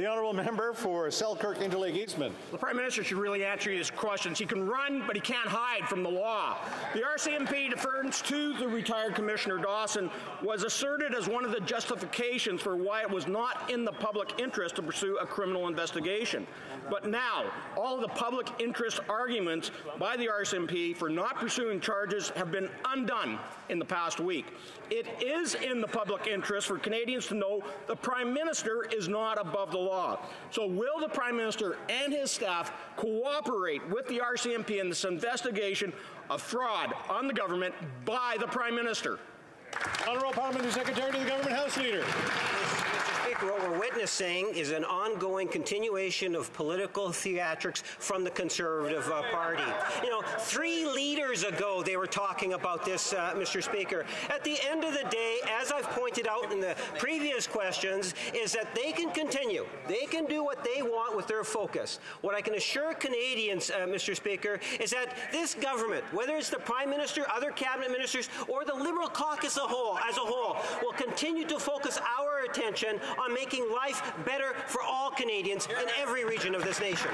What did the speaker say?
The honourable member for Selkirk Interlake Eastman. The Prime Minister should really answer these questions. He can run, but he can't hide from the law. The RCMP deference to the retired Commissioner Dawson was asserted as one of the justifications for why it was not in the public interest to pursue a criminal investigation. But now, all the public interest arguments by the RCMP for not pursuing charges have been undone in the past week. It is in the public interest for Canadians to know the Prime Minister is not above the law. So will the Prime Minister and his staff cooperate with the RCMP in this investigation of fraud on the government by the Prime Minister? Honourable Parliamentary Secretary to the Government House Leader. Speaker, what we're witnessing is an ongoing continuation of political theatrics from the Conservative uh, Party. You know, three leaders ago they were talking about this, uh, Mr. Speaker. At the end of the day, as I've pointed out in the previous questions, is that they can continue. They can do what they want with their focus. What I can assure Canadians, uh, Mr. Speaker, is that this government, whether it's the Prime Minister, other cabinet ministers, or the Liberal caucus a whole, as a whole, will continue to focus our attention on making life better for all Canadians in every region of this nation.